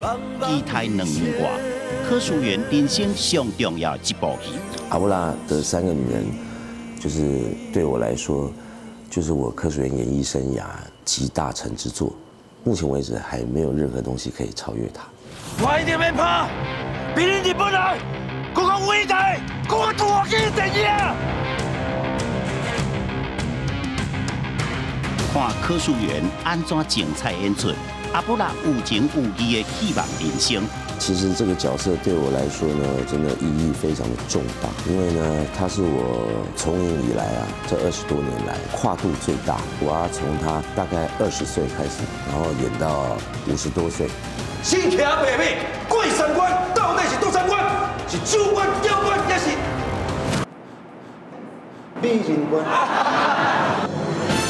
期待两年外，柯淑媛人生上重要一部戏。阿布拉的三个女人，就是对我来说，就是我柯淑媛演艺生涯集大成之作。目前为止，还没有任何东西可以超越它。我一定要拍，比你日本人更加伟大、更加大气的电影。看柯淑媛安怎精彩演出，阿布拉有情有义的希望人生。其实这个角色对我来说呢，真的意义非常的重大，因为呢，他是我从影以来啊，这二十多年来跨度最大。我要从他大概二十岁开始，然后演到五十多岁。新奇百美，贵三观到底是多三观？是主观、刁观，还是美人观？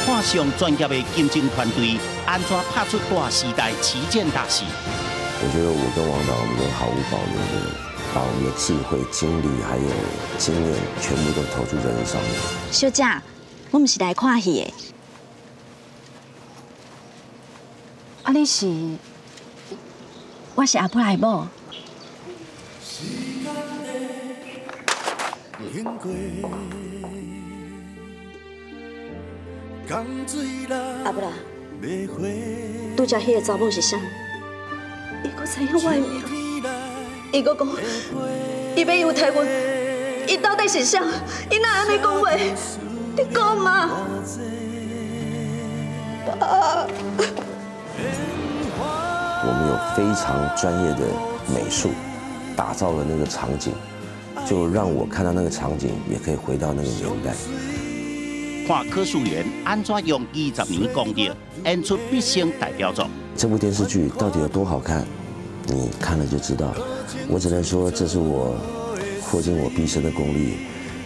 看上专业的竞争团队，安怎拍出大时代旗舰大戏？我觉得我跟王导，我们都毫无保留的把我们的智慧、精力还有经验，全部都投注在这上面。小姐，我们是来看戏的。啊，你是？我是阿布莱某。阿布拉，拄则迄个查某是啥？伊阁知影我的名，伊阁讲，伊要游台湾，伊到底是啥？伊哪安尼讲话？你讲嘛？我们有非常专业的美术，打造了那个场景，就让我看到那个场景，也可以回到那个年代。看柯淑媛安怎用二十年功力演出毕生代表作。这部电视剧到底有多好看？你看了就知道。我只能说，这是我扩尽我毕生的功力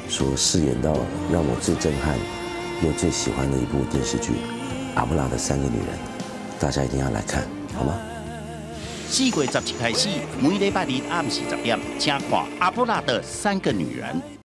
所饰演到让我最震撼又最喜欢的一部电视剧《阿布拉的三个女人》，大家一定要来看，好吗？四月十七开始，每礼拜日暗时十点，请看《阿布拉的三个女人》。